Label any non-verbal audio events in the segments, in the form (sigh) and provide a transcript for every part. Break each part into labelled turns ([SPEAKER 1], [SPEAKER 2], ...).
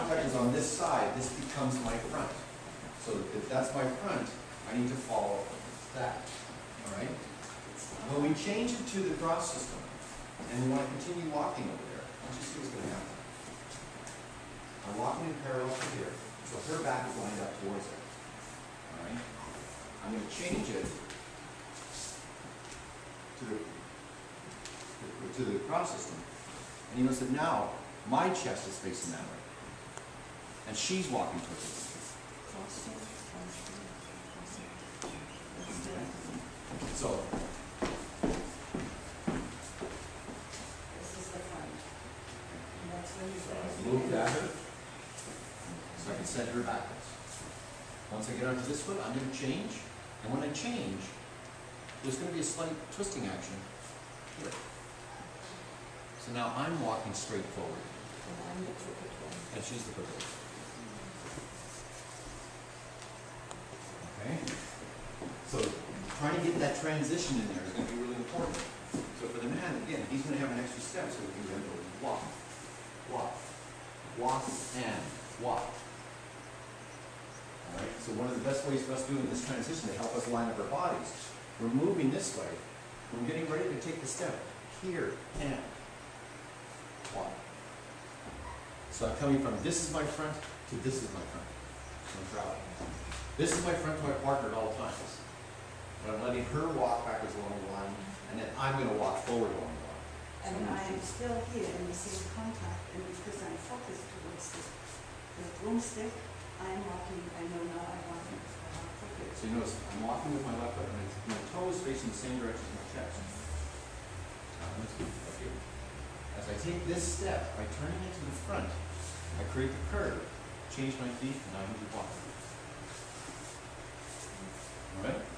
[SPEAKER 1] contact is on this side, this becomes my front. So if that's my front, I need to follow that, all right? When we change it to the cross system, and we want to continue walking over there, let's just see what's gonna happen. I'm walking in parallel to here, so her back is lined up towards it, all right? I'm gonna change it to the, to the cross system. And you notice that now, my chest is facing that way. And she's walking towards it. So,
[SPEAKER 2] This is the front. And that's where you
[SPEAKER 1] so. I move at her, so I can send her backwards. Once I get onto this foot, I'm gonna change, and when I change, there's gonna be a slight twisting action here. So now I'm walking straight forward,
[SPEAKER 2] And I'm the crooked one.
[SPEAKER 1] she's the crooked. one. Okay? So trying to get that transition in there is gonna be really important. So for the man, again, he's gonna have an extra step, so he can go walk, walk, walk, and walk. All right, so one of the best ways for us doing this transition to help us line up our bodies, we're moving this way, we're getting ready to take the step here, and walk. So I'm coming from this is my front to this is my front. I'm traveling. This is my front to my partner at all times. But I'm letting her walk backwards along the line, and then I'm gonna walk forward along the line.
[SPEAKER 2] And I am still here in the same contact, and because I'm focused towards the, the broomstick, I'm walking, I know now I'm walking, I'm.
[SPEAKER 1] So you notice, I'm walking with my left foot, and my toes facing the same direction as my chest. Now, let's go up here. As I take this step, by turning it to the front, I create the curve, change my feet, and I'm gonna. All right?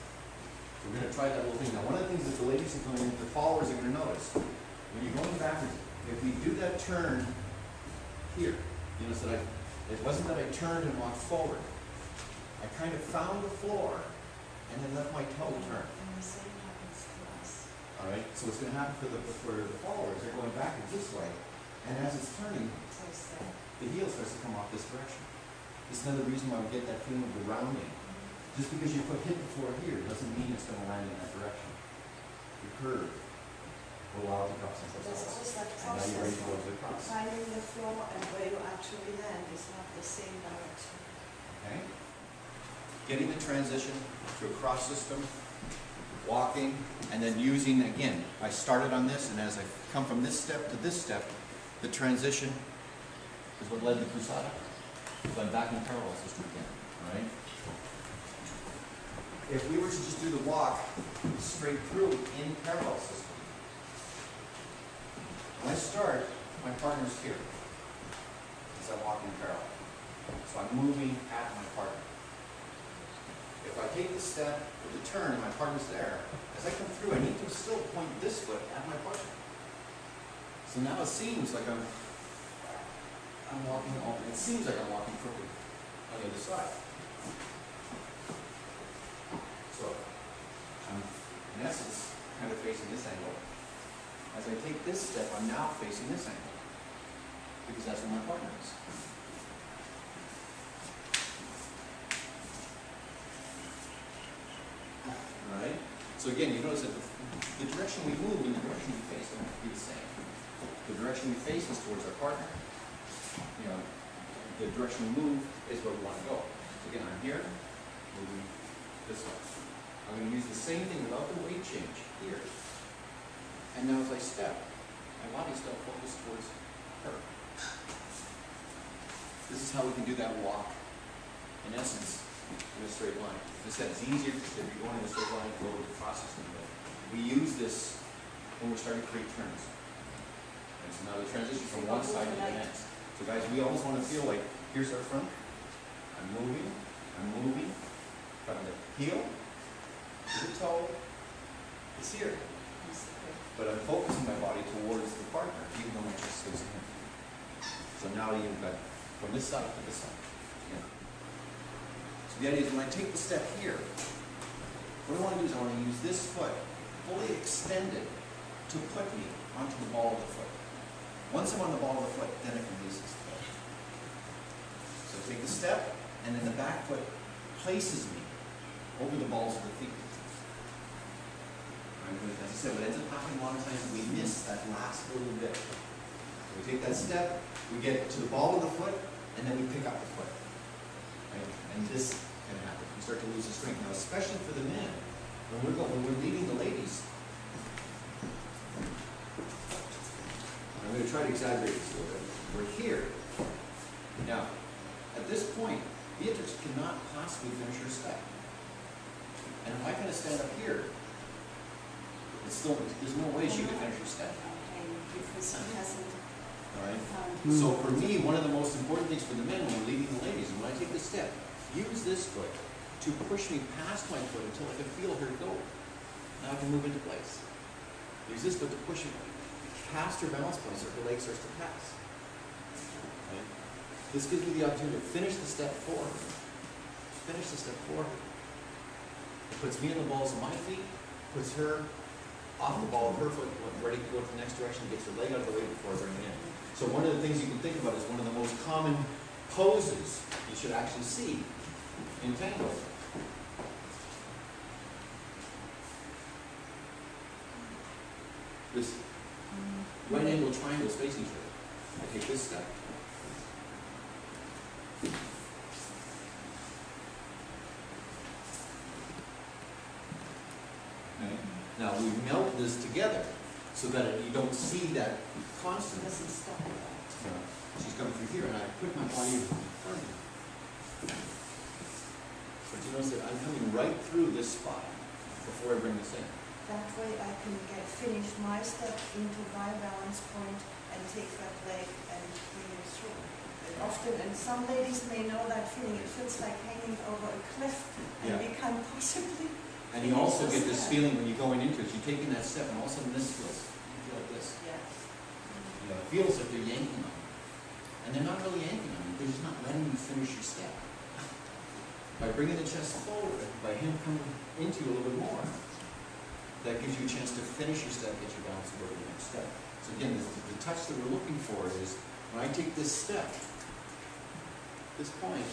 [SPEAKER 1] We're gonna try that little thing. Now, one of the things that the ladies are going, the followers are gonna notice, when you're going backwards, if we do that turn here, you notice that I, it wasn't that I turned and walked forward. I kind of found the floor and then let my toe turn.
[SPEAKER 2] And the same happens to us.
[SPEAKER 1] All right, so what's gonna happen for the, for the followers, they're going backwards this way, and as it's turning,
[SPEAKER 2] it's
[SPEAKER 1] the heel starts to come off this direction. This is another reason why we get that feeling of the rounding. Just because your foot hit the floor here doesn't mean it's gonna land in that direction. The curve will allow to someplace
[SPEAKER 2] That's just that
[SPEAKER 1] And now you're ready
[SPEAKER 2] process
[SPEAKER 1] to go
[SPEAKER 2] of
[SPEAKER 1] to the cross.
[SPEAKER 2] finding the floor and where you actually land is not the same direction.
[SPEAKER 1] Okay? Getting the transition to a cross system, walking, and then using, again, I started on this, and as I come from this step to this step, the transition is what led to Cruzada. So I'm back in parallel system again, all right? If we were to just do the walk straight through in parallel system, when I start, my partner's here, as I walk in parallel. So I'm moving at my partner. If I take the step or the turn my partner's there, as I come through, I need to still point this foot at my partner. So now it seems like I'm, I'm walking, all- it seems like I'm walking crooked on the other side. So I'm, in essence, kind of facing this angle. As I take this step, I'm now facing this angle, because that's where my partner is. Alright, so again, you notice that the, the direction we move and the direction we face don't have to be the same. The direction we face is towards our partner. You know, the direction we move is where we want to go. So again, I'm here, moving this way. I'm gonna use the same thing without the weight change here. And now as I step, my body's still focused towards her. This is how we can do that walk, in essence, in a straight line. As I said, it's easier if you're going in a straight line to go with the process but we use this when we're starting to create turns. And so now the transition from one side to the next. So guys, we always want to feel like, here's our front, I'm moving, I'm moving, from the heel to the toe, it's here. But I'm focusing my body towards the partner, even though my chest is in. So now you've got from this side to this side. Yeah. So the idea is when I take the step here, what I want to do is I want to use this foot fully extended to put me onto the ball of the foot. Once I'm on the ball of the foot, then I can release this foot. So take the step, and then the back foot places me over the balls of the feet. As I said, what ends up happening a lot of times, we miss that last little bit. We take that step, we get to the ball of the foot, and then we pick up the foot. Right? And this can happen. We start to lose the strength. Now, especially for the men, when we're going, when we're leading the ladies, I'm gonna try to exaggerate this a little bit. We're here. Now, at this point, Beatrix cannot possibly finish her step. And if I kind of stand up here, it's still, there's no way she can finish her step.
[SPEAKER 2] Because he hasn't
[SPEAKER 1] All right?
[SPEAKER 2] found
[SPEAKER 3] Hmm.
[SPEAKER 1] So for me, one of the most important things for the men when we're leading the ladies, and when I take this step, use this foot to push me past my foot until I can feel her go. Now I can move into place. Use this foot to push me past her balance point so her leg starts to pass. Okay? This gives me the opportunity to finish the step forward. Finish the step forward. It puts me in the balls of my feet, puts her off the ball of her foot, ready to go to the next direction, gets her leg out of the way before I bring it in. So one of the things you can think about is one of the most common poses you should actually see in tango. This right angle triangles face each other. I take this step. Okay? Now, we melt this together so that you don't see that constant.
[SPEAKER 2] doesn't stop
[SPEAKER 1] She's coming through here, and I put my body in front of her. But you notice that I'm coming right through this spot before I bring this in.
[SPEAKER 2] That way I can get, finish my step into my balance point and take that leg and bring it through. And often, and some ladies may know that feeling, it feels like hanging over a cliff and
[SPEAKER 1] Yeah.
[SPEAKER 2] we can't possibly,
[SPEAKER 1] And you also get this feeling when you're going into it, you're taking that step, and all of a sudden this feels, you feel like this.
[SPEAKER 2] yeah.
[SPEAKER 1] You know, it feels like they're yanking on you. And they're not really yanking on you, they're just not letting you finish your step. By bringing the chest forward, by him coming into you a little bit more, that gives you a chance to finish your step, get your balance, and go to the next step. So again, the, the touch that we're looking for is, when I take this step, this point,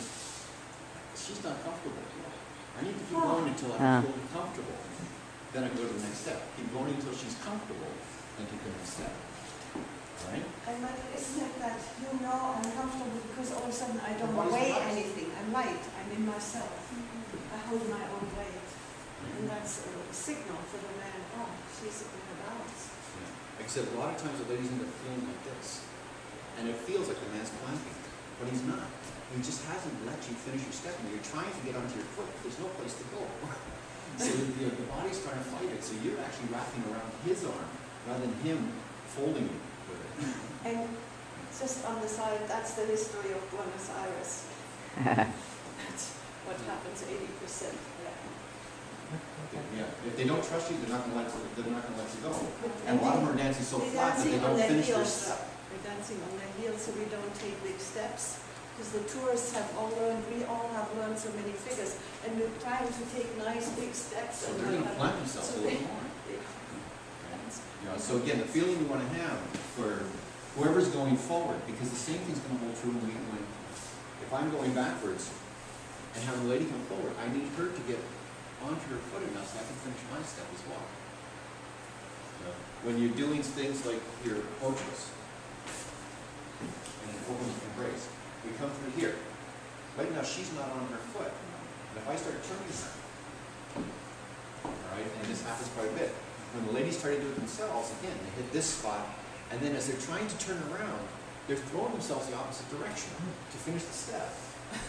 [SPEAKER 1] she's not comfortable. I need to keep going until
[SPEAKER 3] Ah.
[SPEAKER 1] I feel comfortable. Then I go to the next step. Keep going until she's comfortable, then take the next step. All right?
[SPEAKER 2] And but isn't it that you know I'm comfortable because all of a sudden I don't
[SPEAKER 1] Your
[SPEAKER 2] weigh
[SPEAKER 1] relaxed.
[SPEAKER 2] anything, I'm light, I'm in myself. I hold my own weight. And that's a signal for the man, oh, she's in her balance.
[SPEAKER 1] Yeah. Except a lot of times the ladies end up feeling like this. And it feels like the man's clamping, but he's not. He just hasn't let you finish your step, and you're trying to get onto your foot, but there's no place to go. (laughs) So the, the the body's trying to fight it, so you're actually wrapping around his arm, rather than him folding you with it.
[SPEAKER 2] And just on the side, that's the history of Buenos Aires. (laughs) That's what happens eighty percent.
[SPEAKER 1] Yeah, if they don't trust you, they're not gonna let, you, they're not gonna let you go. And
[SPEAKER 2] And
[SPEAKER 1] a lot of
[SPEAKER 2] they-
[SPEAKER 1] them are dancing so
[SPEAKER 2] they're
[SPEAKER 1] flat that they don't finish their
[SPEAKER 2] heels.
[SPEAKER 1] step.
[SPEAKER 2] We're dancing on their heels, so we don't take big steps. Because the tourists have all learned, we all have learned so many figures, and we're trying to take nice big steps.
[SPEAKER 1] So
[SPEAKER 2] and
[SPEAKER 1] they're gonna plant themselves a
[SPEAKER 2] so
[SPEAKER 1] little
[SPEAKER 2] they-
[SPEAKER 1] more.
[SPEAKER 2] they- that's-
[SPEAKER 1] You know, so again, the feeling we want to have for whoever's going forward, because the same thing's going to hold true when we, when, if I'm going backwards and have a lady come forward, I need her to get onto her foot enough so I can finish my step as well. You When you're doing things like your approaches and an open embrace, we come through here. Right now, she's not on her foot. And if I start turning her, all right, and this happens quite a bit. When the ladies try to do it themselves, again, they hit this spot, and then as they're trying to turn around, they're throwing themselves the opposite direction to finish the step,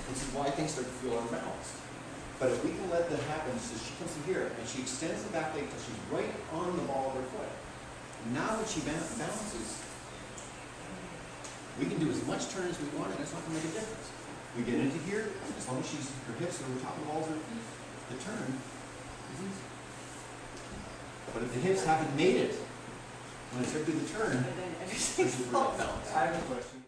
[SPEAKER 1] This is why things start to feel unbalanced. But if we can let that happen, so she comes in here, and she extends the back leg till she's right on the ball of her foot. Now that she balances, we can do as much turn as we want, and it's not gonna make a difference. We get into here, as long as she's, her hips are over top of the balls of her feet, the turn is easy. But if the hips haven't made it, when I start doing the turn,
[SPEAKER 2] And then everything
[SPEAKER 1] this (laughs) is
[SPEAKER 2] falls.
[SPEAKER 1] balance.
[SPEAKER 4] I have a question.